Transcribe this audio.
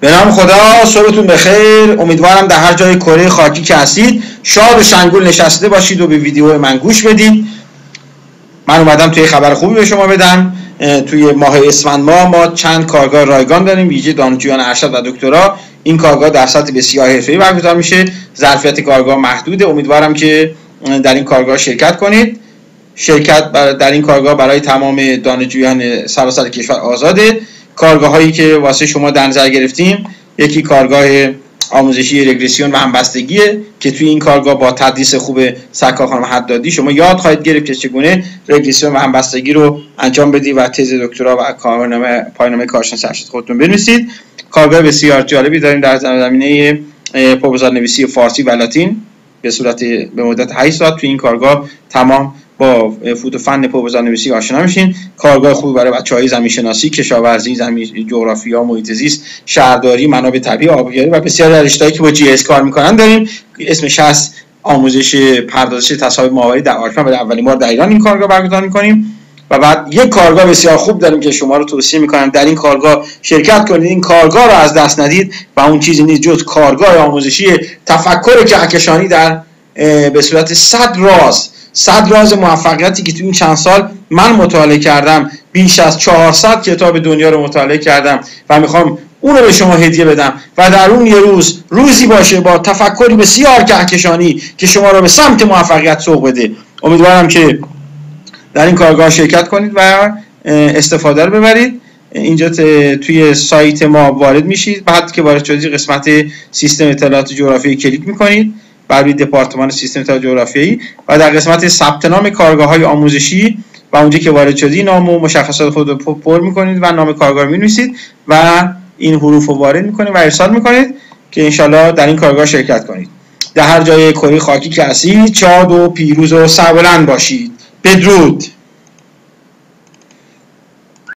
به نام خدا صبحتون بخیر. امیدوارم در هر جای کره خاکی که هستید شاد و شنگول نشسته باشید و به ویدیو من گوش بدید. من اومدم توی خبر خوبی به شما بدم. توی ماه اسفند ماه ما چند کارگاه رایگان داریم. ویژه دانشجویان ارشد و دکترا این کارگاه در سطح بسیار حرفه‌ای برگزار میشه. ظرفیت کارگاه محدوده. امیدوارم که در این کارگاه شرکت کنید. شرکت در این کارگاه برای تمام دانشجویان سراسر کشور آزاده. کارگاه هایی که واسه شما در نظر گرفتیم یکی کارگاه آموزشی رگرسیون و همبستگیه که توی این کارگاه با تدریس خوب سرکار خانم حدادی شما یاد خواهید گرفت که چگونه رگرسیون و همبستگی رو انجام بدی و تز دکترا و کارنامه پایانامه کارشناسی ارشد خودتون بنویسید. کارگاه بسیار جالبی داریم در زمینه پروپوزال نویسی فارسی و لاتین. به صورت به مدت 8 ساعت توی این کارگاه تمام با فوت فن پروپوزال نویسی آشنا میشین. کارگاه خوبی برای بچهای زمین شناسی کشاورزی زمین جغرافیا محیط زیست شهرداری منابع طبیعی آبیاری و بسیاری از که با GIS کار می‌کنن داریم. اسمش هست آموزش پردازش تصاویر ماهواره در آرکان برای اولین بار در ایران این کارگاه برگزار می‌کنیم. و بعد یک کارگاه بسیار خوب داریم که شما رو توصیه می‌کنم. در این کارگاه شرکت کنید. این کارگاه رو از دست ندید و اون چیزی نیست جز کارگاه آموزشی تفکر کهکشانی در به صورت صد راز صد راز موفقیتی که تو این چند سال من مطالعه کردم. بیش از 400 کتاب دنیا رو مطالعه کردم و می‌خوام اون رو به شما هدیه بدم و در اون یه روز روزی باشه با تفکری بسیار کهکشانی که شما رو به سمت موفقیت سوق بده. امیدوارم که در این کارگاه شرکت کنید و استفاده رو ببرید. اینجا توی سایت ما وارد میشید. بعد که وارد شدید قسمت سیستم اطلاعات جغرافیایی کلیک می‌کنید. بر روی دپارتمان سیستم اطلاعات جغرافیایی و در قسمت ثبت نام کارگاه های آموزشی و اونجا که وارد شدی نام و مشخصات خود رو پر می‌کنید و نام کارگاه رو می‌نویسید و این حروف رو وارد می‌کنید و ارسال می‌کنید که انشالله در این کارگاه شرکت کنید. در هر جای کره خاکی که هستید شاد و پیروز و سربلند باشید. بدرود!